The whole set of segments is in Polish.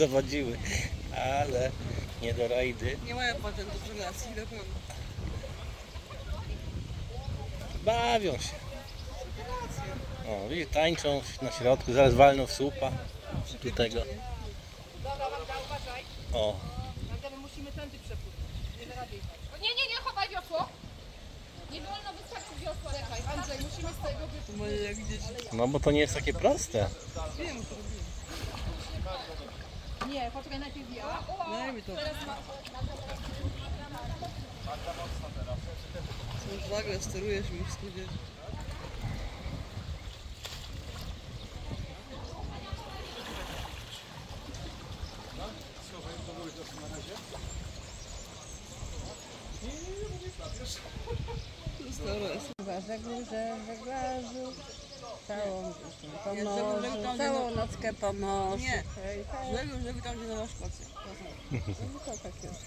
Zawodziły, ale nie do rajdy. Nie mają patentu z relacji, na pewno. Bawią się. O, widzisz, tańczą na środku, zaraz walną w słupa. Tu tego. O, Magda, my musimy tędy przepłynąć. Nie da rady jechać. Nie, nie, nie, chowaj wiosło. Nie wolno wystawić wiosła. Czekaj, Andrzej, musimy z tego wypłynąć. No bo to nie jest takie proste. Wiem, co robiłem. Nie, poczekaj, najpierw ja. Daj mi to. Już nagle sterujesz mi w studiu. Chyba żegluże, żeglarzu, całą duszę Nie, żegluże pomoże, tam, całą gdzie nockę pomoże. Nie. Żeby, żeby tam gdzie na spacer. No to tak jest.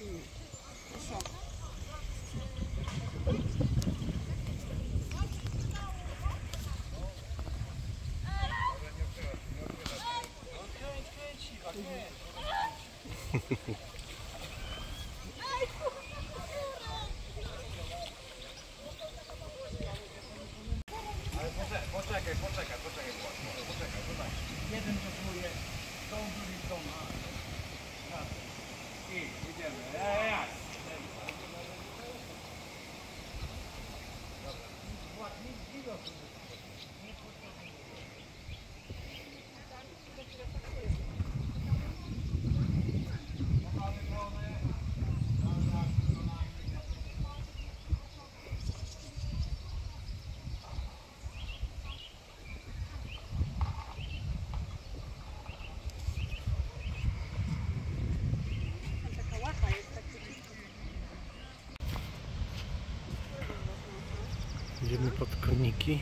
Idziemy pod koniki.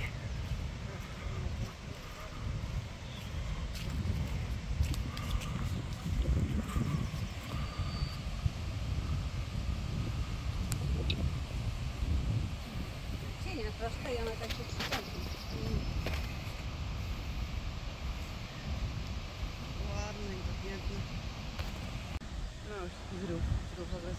Cienie troszkę i ona tak się przystąpi. Ładne i to piękne. No już zrób, zrób wobec.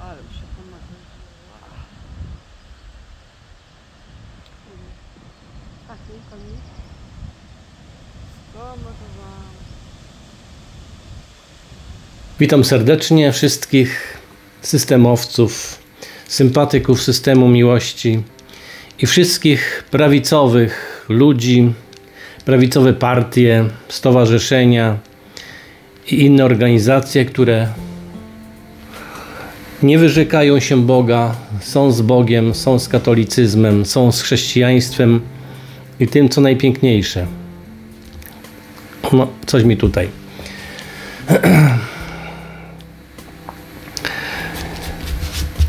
Ale mi się pomaga. Taki konik. Skomatowałam. Witam serdecznie wszystkich systemowców, sympatyków systemu miłości i wszystkich prawicowych ludzi, prawicowe partie, stowarzyszenia i inne organizacje, które nie wyrzekają się Boga, są z Bogiem, są z katolicyzmem, są z chrześcijaństwem i tym, co najpiękniejsze. No, coś mi tutaj.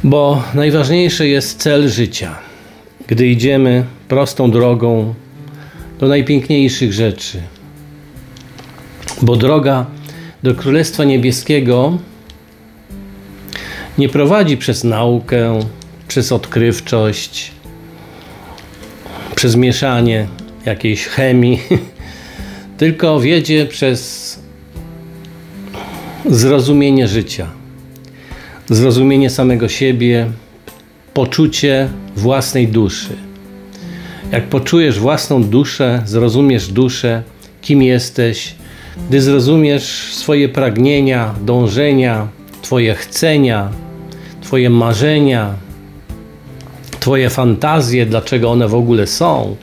Bo najważniejszy jest cel życia. Gdy idziemy prostą drogą do najpiękniejszych rzeczy. Bo droga do Królestwa Niebieskiego nie prowadzi przez naukę, przez odkrywczość, przez mieszanie jakiejś chemii, tylko wiedzie przez zrozumienie życia zrozumienie samego siebie, poczucie własnej duszy. Jak poczujesz własną duszę, zrozumiesz duszę, kim jesteś, gdy zrozumiesz swoje pragnienia, dążenia, Twoje chcenia, Twoje marzenia, Twoje fantazje, dlaczego one w ogóle są,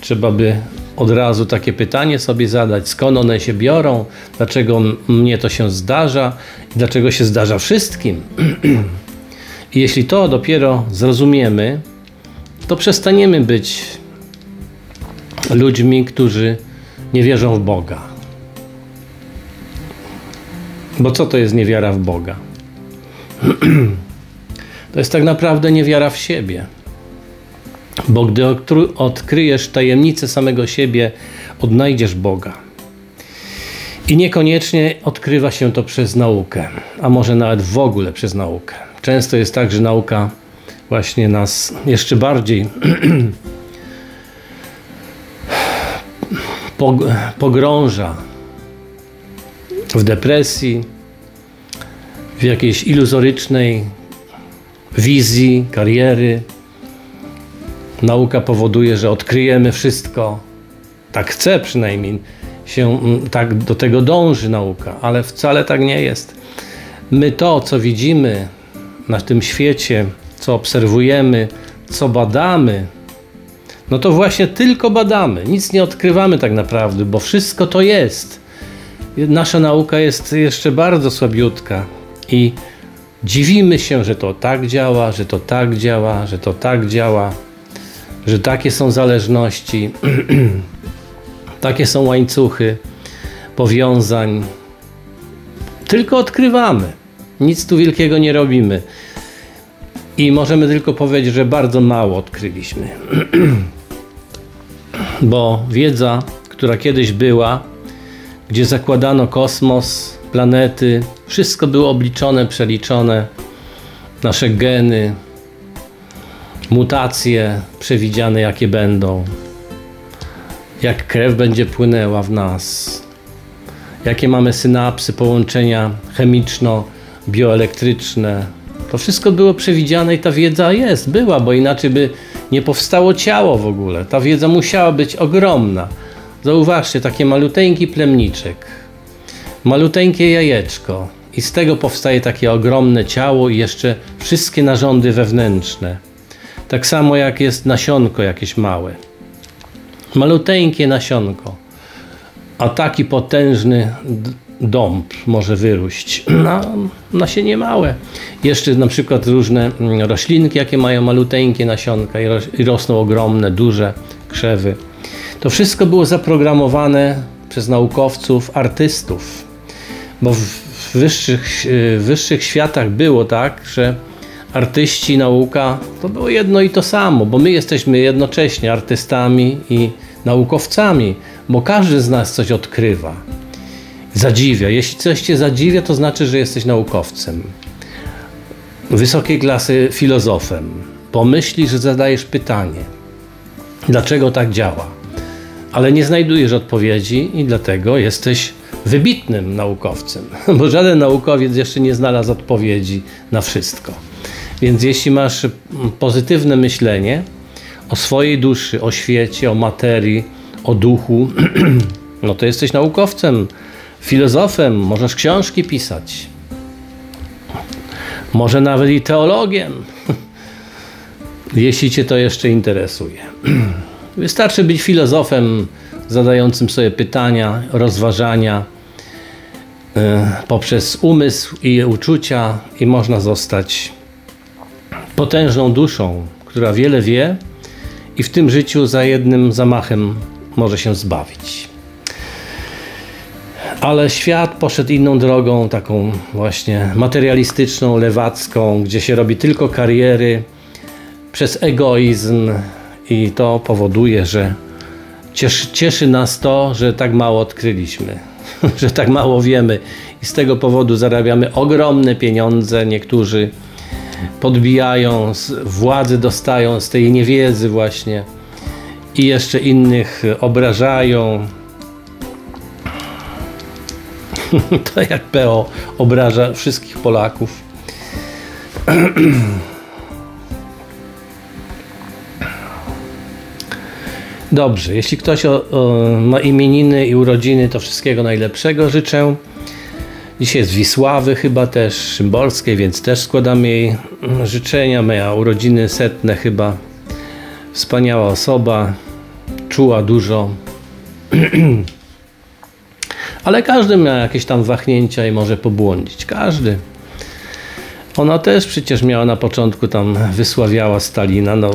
trzeba by od razu takie pytanie sobie zadać, skąd one się biorą, dlaczego mnie to się zdarza, i dlaczego się zdarza wszystkim. I jeśli to dopiero zrozumiemy, to przestaniemy być ludźmi, którzy nie wierzą w Boga. Bo co to jest niewiara w Boga? To jest tak naprawdę niewiara w siebie. Bo gdy odkry- odkryjesz tajemnicę samego siebie, odnajdziesz Boga. I niekoniecznie odkrywa się to przez naukę, a może nawet w ogóle przez naukę. Często jest tak, że nauka właśnie nas jeszcze bardziej pog- pogrąża w depresji, w jakiejś iluzorycznej wizji kariery. Nauka powoduje, że odkryjemy wszystko. Tak chce przynajmniej się, mm, tak do tego dąży nauka, ale wcale tak nie jest. My to, co widzimy na tym świecie, co obserwujemy, co badamy, no to właśnie tylko badamy, nic nie odkrywamy tak naprawdę, bo wszystko to jest. Nasza nauka jest jeszcze bardzo słabiutka i dziwimy się, że to tak działa, że to tak działa, że to tak działa, że takie są zależności, takie są łańcuchy powiązań. Tylko odkrywamy, nic tu wielkiego nie robimy. I możemy tylko powiedzieć, że bardzo mało odkryliśmy. Bo wiedza, która kiedyś była, gdzie zakładano kosmos, planety, wszystko było obliczone, przeliczone, nasze geny, mutacje przewidziane, jakie będą, jak krew będzie płynęła w nas, jakie mamy synapsy, połączenia chemiczno-bioelektryczne. To wszystko było przewidziane i ta wiedza jest, była, bo inaczej by nie powstało ciało w ogóle. Ta wiedza musiała być ogromna. Zauważcie, takie maluteńki plemniczek, maluteńkie jajeczko i z tego powstaje takie ogromne ciało i jeszcze wszystkie narządy wewnętrzne. Tak samo jak jest nasionko jakieś małe. Maluteńkie nasionko, a taki potężny dąb może wyróść na nasienie małe. Jeszcze na przykład różne mm, roślinki, jakie mają maluteńkie nasionka i, ros- i rosną ogromne, duże krzewy. To wszystko było zaprogramowane przez naukowców, artystów. Bo w wyższych, w wyższych światach było tak, że artyści, nauka to było jedno i to samo, bo my jesteśmy jednocześnie artystami i naukowcami, bo każdy z nas coś odkrywa, zadziwia. Jeśli coś cię zadziwia, to znaczy, że jesteś naukowcem, wysokiej klasy filozofem. Pomyśli, że zadajesz pytanie, dlaczego tak działa, ale nie znajdujesz odpowiedzi i dlatego jesteś wybitnym naukowcem, bo żaden naukowiec jeszcze nie znalazł odpowiedzi na wszystko. Więc jeśli masz pozytywne myślenie o swojej duszy, o świecie, o materii, o duchu, no to jesteś naukowcem, filozofem, możesz książki pisać. Może nawet i teologiem, jeśli Cię to jeszcze interesuje. Wystarczy być filozofem zadającym sobie pytania, rozważania y, poprzez umysł i uczucia, i można zostać potężną duszą, która wiele wie i w tym życiu za jednym zamachem może się zbawić. Ale świat poszedł inną drogą, taką właśnie materialistyczną, lewacką, gdzie się robi tylko kariery przez egoizm, i to powoduje, że cieszy, cieszy nas to, że tak mało odkryliśmy, że tak mało wiemy i z tego powodu zarabiamy ogromne pieniądze. Niektórzy podbijają, władzy dostają z tej niewiedzy właśnie i jeszcze innych obrażają. To jak PO obraża wszystkich Polaków. Dobrze, jeśli ktoś o, o, ma imieniny i urodziny, to wszystkiego najlepszego życzę. Dzisiaj jest Wisławy chyba też, Szymborskiej, więc też składam jej życzenia. Moja urodziny setne chyba. Wspaniała osoba, czuła dużo. Ale każdy ma jakieś tam wahnięcia i może pobłądzić. Każdy. Ona też przecież miała na początku tam, wysławiała Stalina, no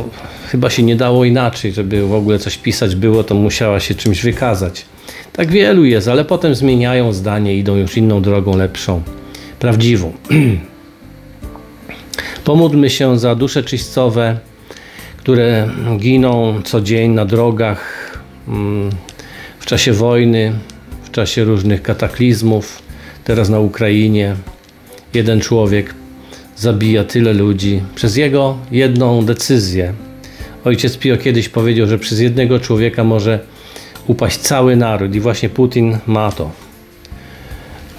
chyba się nie dało inaczej, żeby w ogóle coś pisać było, to musiała się czymś wykazać. Tak wielu jest, ale potem zmieniają zdanie, idą już inną drogą, lepszą, prawdziwą. Pomódlmy się za dusze czyścowe, które giną co dzień na drogach mm, w czasie wojny, w czasie różnych kataklizmów. Teraz na Ukrainie jeden człowiek zabija tyle ludzi przez jego jedną decyzję. Ojciec Pio kiedyś powiedział, że przez jednego człowieka może upaść cały naród i właśnie Putin ma to.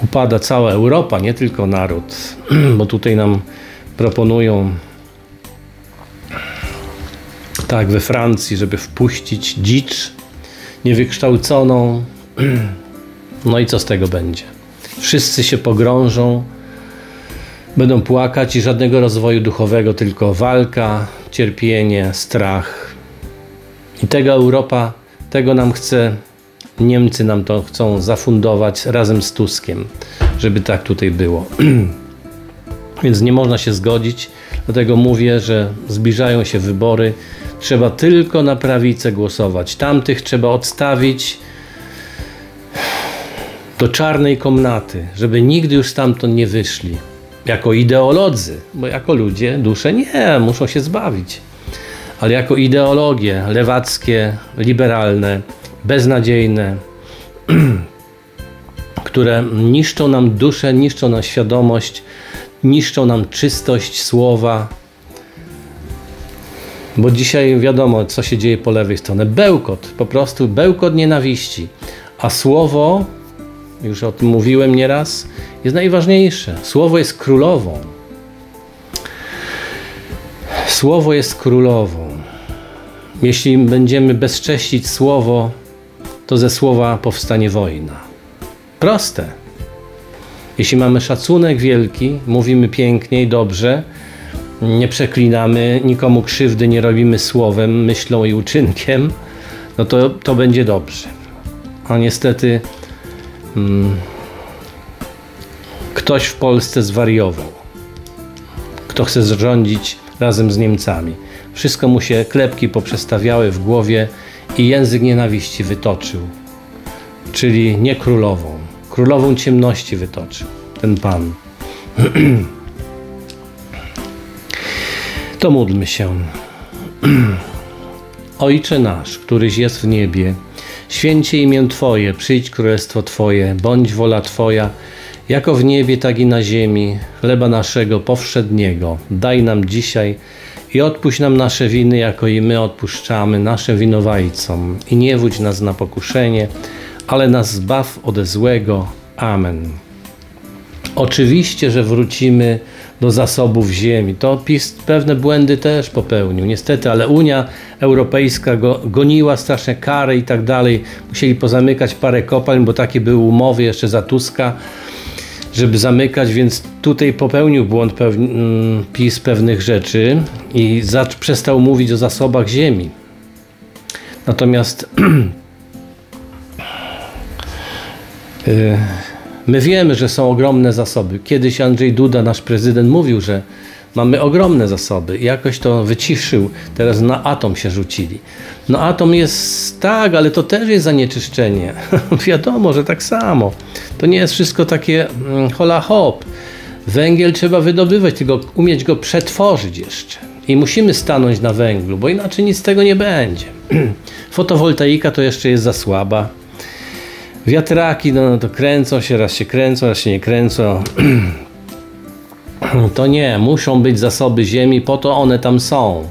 Upada cała Europa, nie tylko naród, bo tutaj nam proponują tak we Francji, żeby wpuścić dzicz niewykształconą. No i co z tego będzie? Wszyscy się pogrążą, będą płakać i żadnego rozwoju duchowego, tylko walka, cierpienie, strach. I tego Europa, tego nam chce, Niemcy nam to chcą zafundować razem z Tuskiem, żeby tak tutaj było. Więc nie można się zgodzić, dlatego mówię, że zbliżają się wybory. Trzeba tylko na prawicę głosować. Tamtych trzeba odstawić do czarnej komnaty, żeby nigdy już stamtąd nie wyszli. Jako ideolodzy, bo jako ludzie dusze nie, muszą się zbawić. Ale jako ideologie lewackie, liberalne, beznadziejne, które niszczą nam duszę, niszczą nam świadomość, niszczą nam czystość słowa. Bo dzisiaj wiadomo, co się dzieje po lewej stronie. Bełkot, po prostu bełkot nienawiści. A słowo, już o tym mówiłem nieraz, jest najważniejsze. Słowo jest królową. Słowo jest królową. Jeśli będziemy bezcześcić słowo, to ze słowa powstanie wojna. Proste. Jeśli mamy szacunek wielki, mówimy pięknie i dobrze, nie przeklinamy, nikomu krzywdy nie robimy słowem, myślą i uczynkiem, no to, to będzie dobrze. A niestety hmm, ktoś w Polsce zwariował. Kto chce zarządzić razem z Niemcami. Wszystko mu się klepki poprzestawiały w głowie i język nienawiści wytoczył. Czyli nie królową. Królową ciemności wytoczył ten Pan. To módlmy się. Ojcze nasz, któryś jest w niebie, święcie imię Twoje, przyjdź królestwo Twoje, bądź wola Twoja, jako w niebie, tak i na ziemi. Chleba naszego powszedniego daj nam dzisiaj i odpuść nam nasze winy, jako i my odpuszczamy naszym winowajcom. I nie wódź nas na pokuszenie, ale nas zbaw ode złego. Amen. Oczywiście, że wrócimy do zasobów ziemi. To PiS pewne błędy też popełnił, niestety, ale Unia Europejska go, goniła straszne kary i tak dalej. Musieli pozamykać parę kopalń, bo takie były umowy jeszcze za Tuska, żeby zamykać, więc tutaj popełnił błąd pew, mm, PiS pewnych rzeczy i przestał mówić o zasobach ziemi. Natomiast yy, My wiemy, że są ogromne zasoby. Kiedyś Andrzej Duda, nasz prezydent, mówił, że mamy ogromne zasoby i jakoś to wyciszył. Teraz na atom się rzucili. No atom jest tak, ale to też jest zanieczyszczenie. Wiadomo, że tak samo. To nie jest wszystko takie mm, hola hop. Węgiel trzeba wydobywać, tylko umieć go przetworzyć jeszcze. I musimy stanąć na węglu, bo inaczej nic z tego nie będzie. Fotowoltaika to jeszcze jest za słaba. Wiatraki, no, no to kręcą się, raz się kręcą, raz się nie kręcą. To nie, muszą być zasoby ziemi, po to one tam są.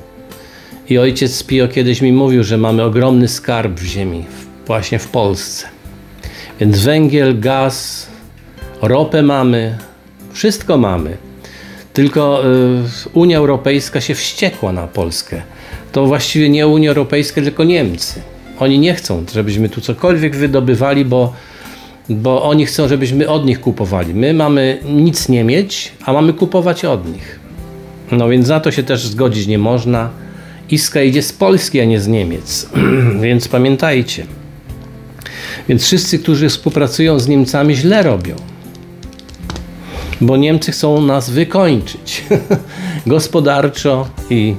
I ojciec Pio kiedyś mi mówił, że mamy ogromny skarb w ziemi, właśnie w Polsce. Więc węgiel, gaz, ropę mamy, wszystko mamy. Tylko y, Unia Europejska się wściekła na Polskę. To właściwie nie Unia Europejska, tylko Niemcy. Oni nie chcą, żebyśmy tu cokolwiek wydobywali, bo, bo oni chcą, żebyśmy od nich kupowali. My mamy nic nie mieć, a mamy kupować od nich. No więc za to się też zgodzić nie można. Iska idzie z Polski, a nie z Niemiec. więc pamiętajcie. Więc wszyscy, którzy współpracują z Niemcami, źle robią. Bo Niemcy chcą nas wykończyć gospodarczo i,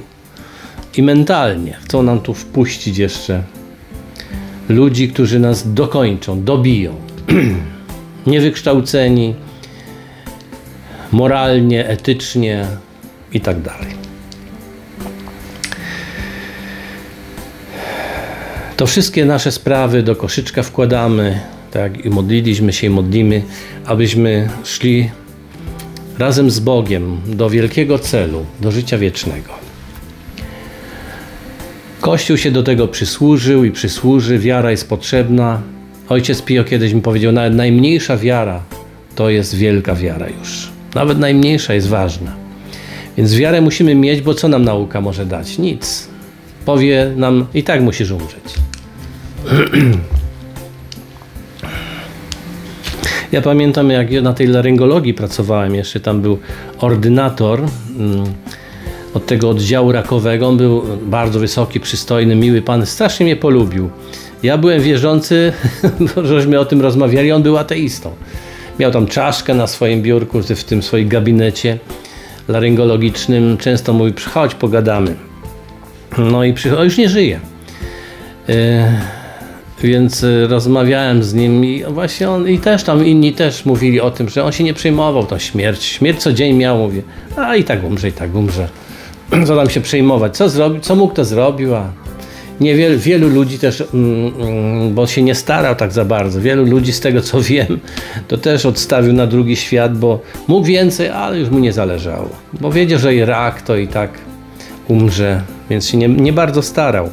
i mentalnie. Chcą nam tu wpuścić jeszcze ludzi, którzy nas dokończą, dobiją. Niewykształceni, moralnie, etycznie i tak dalej. To wszystkie nasze sprawy do koszyczka wkładamy, tak, i modliliśmy się i modlimy, abyśmy szli razem z Bogiem do wielkiego celu, do życia wiecznego. Kościół się do tego przysłużył i przysłuży, wiara jest potrzebna. Ojciec Pio kiedyś mi powiedział, nawet najmniejsza wiara to jest wielka wiara już. Nawet najmniejsza jest ważna. Więc wiarę musimy mieć, bo co nam nauka może dać? Nic. Powie nam, i tak musisz umrzeć. Ja pamiętam, jak na tej laryngologii pracowałem, jeszcze tam był ordynator mm, od tego oddziału rakowego. On był bardzo wysoki, przystojny, miły pan, strasznie mnie polubił. Ja byłem wierzący, żeśmy o tym rozmawiali, on był ateistą. Miał tam czaszkę na swoim biurku, w tym swoim gabinecie laryngologicznym. Często mówi, przychodź, pogadamy. No i przychodź, już nie żyje. Yy, więc y, rozmawiałem z nim i właśnie on, i też tam inni też mówili o tym, że on się nie przejmował tą śmierć. Śmierć co dzień miał, mówię, a i tak umrze, i tak umrze. Co tam się przejmować? Co zrobił? Co mógł, to zrobił, a niewielu, wielu ludzi też, mm, mm, bo się nie starał tak za bardzo, wielu ludzi z tego co wiem, to też odstawił na drugi świat, bo mógł więcej, ale już mu nie zależało. Bo wiedział, że i rak to i tak umrze, więc się nie, nie bardzo starał.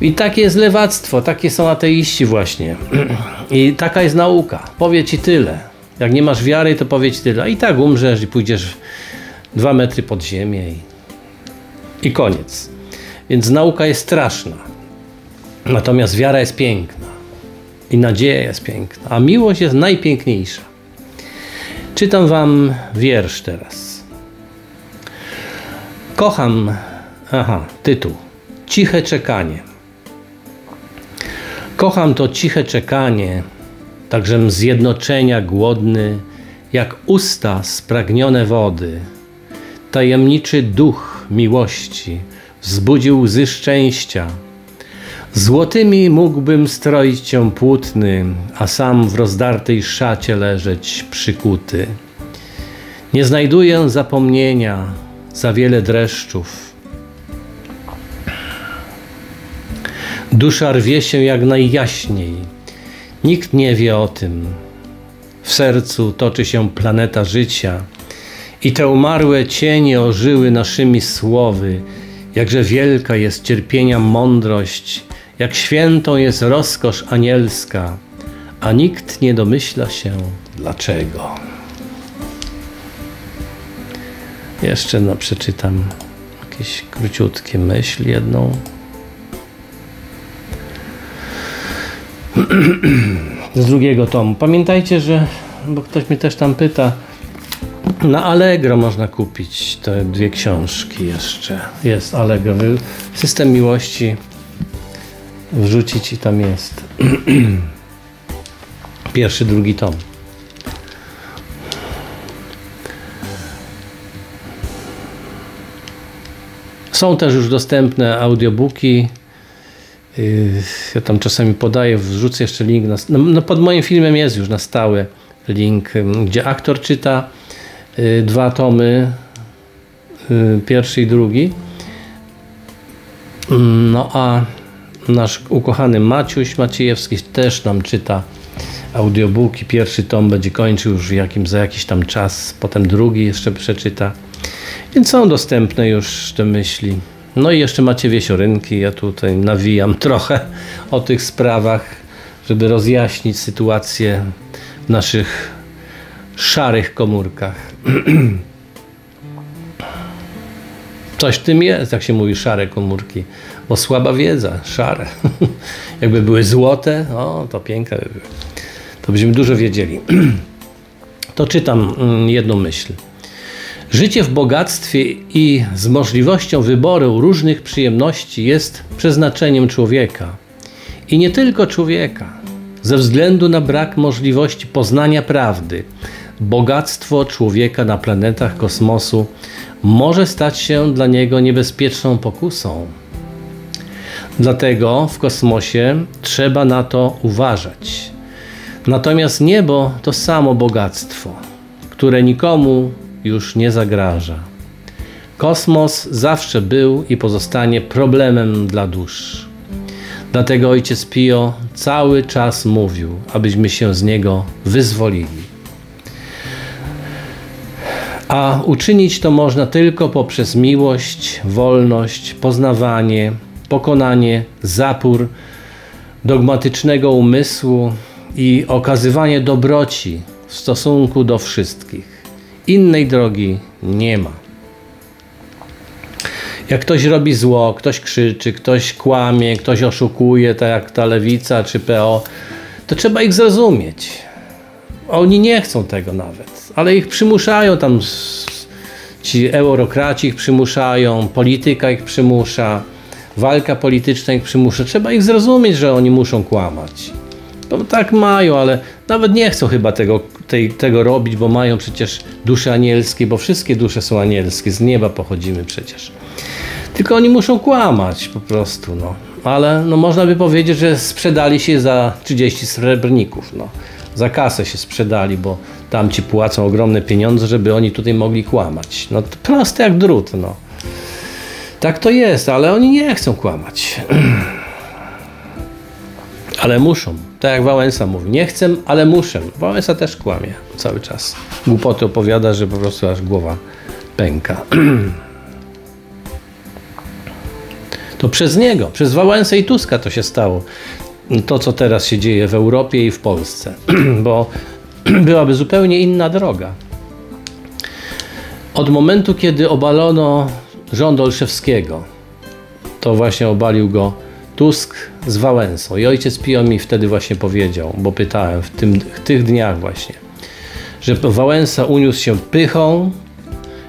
I takie jest lewactwo, takie są ateiści właśnie. I taka jest nauka. Powie ci tyle. Jak nie masz wiary, to powie ci tyle. I tak umrzesz i pójdziesz dwa metry pod ziemię i, i koniec. Więc nauka jest straszna. Natomiast wiara jest piękna. I nadzieja jest piękna. A miłość jest najpiękniejsza. Czytam wam wiersz teraz. Kocham. Aha, tytuł. Ciche czekanie. Kocham to ciche czekanie, także zjednoczenia głodny, jak usta spragnione wody. Tajemniczy duch miłości wzbudził łzy szczęścia. Złotymi mógłbym stroić cię płótny, a sam w rozdartej szacie leżeć przykuty. Nie znajduję zapomnienia za wiele dreszczów Dusza rwie się jak najjaśniej. Nikt nie wie o tym. W sercu toczy się planeta życia i te umarłe cienie ożyły naszymi słowy. Jakże wielka jest cierpienia mądrość, jak świętą jest rozkosz anielska, a nikt nie domyśla się dlaczego. Jeszcze no, przeczytam jakieś króciutkie myśli, jedną. z drugiego tomu. Pamiętajcie, że, bo ktoś mnie też tam pyta, na Allegro można kupić te dwie książki jeszcze. Jest Allegro. System miłości wrzucić i tam jest. Pierwszy, drugi tom. Są też już dostępne audiobooki Yy, ja tam czasami podaję, wrzucę jeszcze link. Na, no, no pod moim filmem jest już na stałe link, gdzie aktor czyta dwa tomy, yy, pierwszy i drugi. No a nasz ukochany Maciuś Maciejewski też nam czyta audiobooki. Pierwszy tom będzie kończył już jakim, za jakiś tam czas, potem drugi jeszcze przeczyta. Więc są dostępne już te myśli. No i jeszcze macie wiesiorenki. Ja tutaj nawijam trochę o tych sprawach, żeby rozjaśnić sytuację w naszych szarych komórkach. Coś w tym jest, jak się mówi, szare komórki, bo słaba wiedza, szare. Jakby były złote, o, to piękne. To byśmy dużo wiedzieli. to czytam mm, jedną myśl. Życie w bogactwie i z możliwością wyboru różnych przyjemności jest przeznaczeniem człowieka. I nie tylko człowieka. Ze względu na brak możliwości poznania prawdy, bogactwo człowieka na planetach kosmosu może stać się dla niego niebezpieczną pokusą. Dlatego w kosmosie trzeba na to uważać. Natomiast niebo to samo bogactwo, które nikomu już nie zagraża. Kosmos zawsze był i pozostanie problemem dla dusz. Dlatego ojciec Pio cały czas mówił, abyśmy się z niego wyzwolili. A uczynić to można tylko poprzez miłość, wolność, poznawanie, pokonanie zapór dogmatycznego umysłu i okazywanie dobroci w stosunku do wszystkich. Innej drogi nie ma. Jak ktoś robi zło, ktoś krzyczy, ktoś kłamie, ktoś oszukuje, tak jak ta lewica czy PO, to trzeba ich zrozumieć. Oni nie chcą tego nawet, ale ich przymuszają tam ci eurokraci ich przymuszają, polityka ich przymusza, walka polityczna ich przymusza. Trzeba ich zrozumieć, że oni muszą kłamać. Bo tak mają, ale nawet nie chcą chyba tego, tej, tego robić, bo mają przecież dusze anielskie, bo wszystkie dusze są anielskie, z nieba pochodzimy przecież. Tylko oni muszą kłamać po prostu, no. Ale no, można by powiedzieć, że sprzedali się za 30 srebrników, no. Za kasę się sprzedali, bo tam ci płacą ogromne pieniądze, żeby oni tutaj mogli kłamać. No to proste jak drut, no. Tak to jest, ale oni nie chcą kłamać. ale muszą. Tak jak Wałęsa mówi, nie chcę, ale muszę. Wałęsa też kłamie cały czas. Głupoty opowiada, że po prostu aż głowa pęka. To przez niego, przez Wałęsę i Tuska to się stało. To, co teraz się dzieje w Europie i w Polsce. Bo byłaby zupełnie inna droga. Od momentu, kiedy obalono rząd Olszewskiego, to właśnie obalił go Tusk z Wałęsą. I ojciec Pio mi wtedy właśnie powiedział, bo pytałem w, tym, w tych dniach właśnie, że Wałęsa uniósł się pychą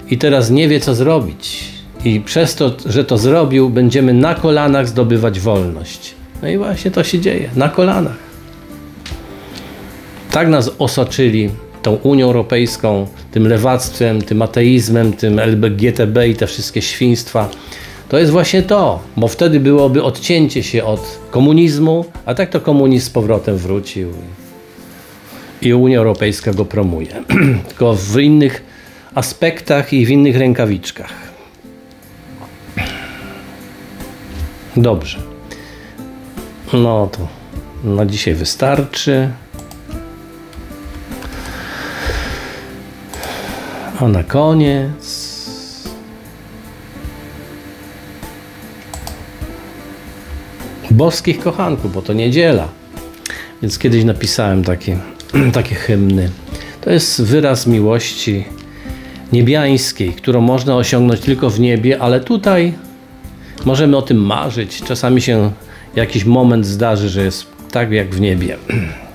i teraz nie wie, co zrobić. I przez to, że to zrobił, będziemy na kolanach zdobywać wolność. No i właśnie to się dzieje, na kolanach. Tak nas osoczyli tą Unią Europejską, tym lewactwem, tym ateizmem, tym LBGTB i te wszystkie świństwa. To jest właśnie to, bo wtedy byłoby odcięcie się od komunizmu, a tak to komunizm z powrotem wrócił i Unia Europejska go promuje. Tylko w innych aspektach i w innych rękawiczkach. Dobrze. No to na dzisiaj wystarczy. A na koniec. Boskich kochanków, bo to niedziela. Więc kiedyś napisałem takie, takie hymny. To jest wyraz miłości niebiańskiej, którą można osiągnąć tylko w niebie, ale tutaj możemy o tym marzyć. Czasami się jakiś moment zdarzy, że jest tak jak w niebie.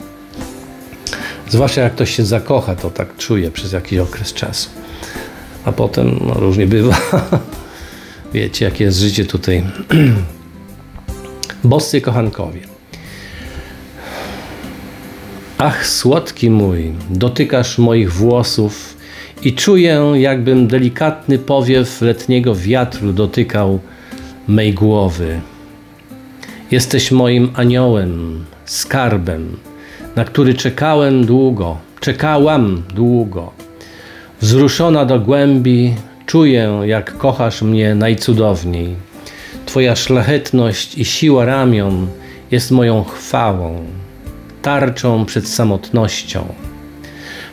Zwłaszcza jak ktoś się zakocha, to tak czuje przez jakiś okres czasu. A potem no, różnie bywa. Wiecie, jakie jest życie tutaj. Boscy kochankowie. Ach, słodki mój, dotykasz moich włosów i czuję, jakbym delikatny powiew letniego wiatru dotykał mej głowy. Jesteś moim aniołem, skarbem, na który czekałem długo, czekałam długo. Wzruszona do głębi, czuję, jak kochasz mnie najcudowniej. Twoja szlachetność i siła ramion jest moją chwałą, tarczą przed samotnością.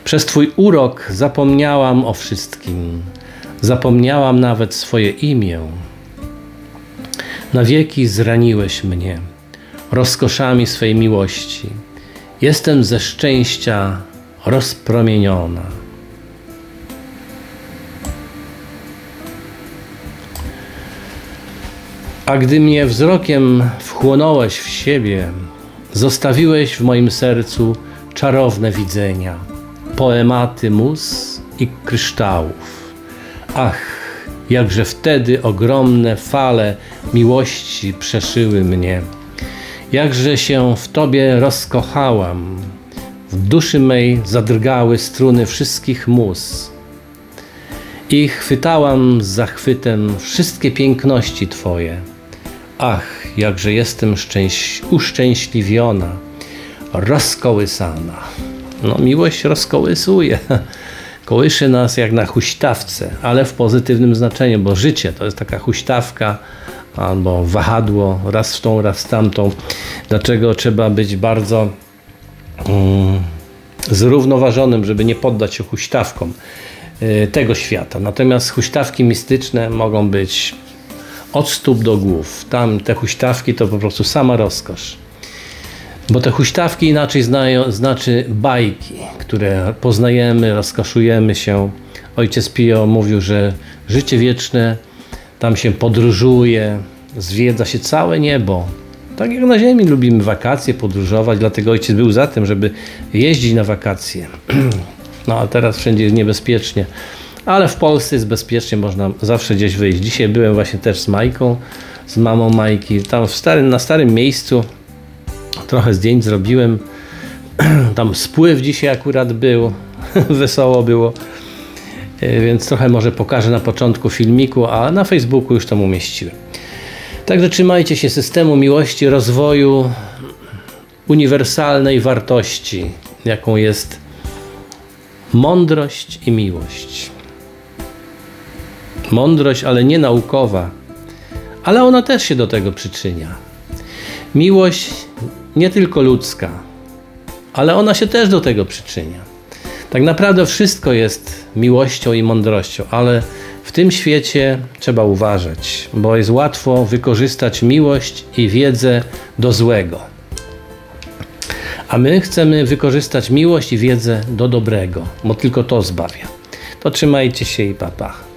Przez Twój urok zapomniałam o wszystkim, zapomniałam nawet swoje imię. Na wieki zraniłeś mnie rozkoszami swej miłości. Jestem ze szczęścia rozpromieniona. A gdy mnie wzrokiem wchłonąłeś w siebie, zostawiłeś w moim sercu czarowne widzenia, poematy mus i kryształów. Ach, jakże wtedy ogromne fale miłości przeszyły mnie. Jakże się w Tobie rozkochałam. W duszy mej zadrgały struny wszystkich mus. I chwytałam z zachwytem wszystkie piękności Twoje. Ach, jakże jestem szczęś uszczęśliwiona, rozkołysana. No, miłość rozkołysuje. Kołyszy nas jak na huśtawce, ale w pozytywnym znaczeniu, bo życie to jest taka huśtawka, albo wahadło, raz w tą, raz tamtą. Dlaczego trzeba być bardzo mm, zrównoważonym, żeby nie poddać się huśtawkom y, tego świata. Natomiast huśtawki mistyczne mogą być od stóp do głów. Tam te huśtawki to po prostu sama rozkosz. Bo te huśtawki inaczej znają, znaczy bajki, które poznajemy, rozkoszujemy się. Ojciec Pio mówił, że życie wieczne, tam się podróżuje, zwiedza się całe niebo. Tak jak na ziemi lubimy wakacje, podróżować, dlatego ojciec był za tym, żeby jeździć na wakacje. No a teraz wszędzie jest niebezpiecznie. Ale w Polsce jest bezpiecznie, można zawsze gdzieś wyjść. Dzisiaj byłem właśnie też z Majką, z mamą Majki, tam w starym, na starym miejscu. Trochę zdjęć zrobiłem. Tam spływ dzisiaj akurat był, wesoło było. E, Więc trochę może pokażę na początku filmiku, a na Facebooku już tam umieściłem. Także trzymajcie się systemu miłości, rozwoju, uniwersalnej wartości, jaką jest mądrość i miłość. Mądrość, ale nie naukowa, ale ona też się do tego przyczynia. Miłość nie tylko ludzka, ale ona się też do tego przyczynia. Tak naprawdę wszystko jest miłością i mądrością, ale w tym świecie trzeba uważać, bo jest łatwo wykorzystać miłość i wiedzę do złego. A my chcemy wykorzystać miłość i wiedzę do dobrego, bo tylko to zbawia. To trzymajcie się i papa.